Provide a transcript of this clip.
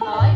One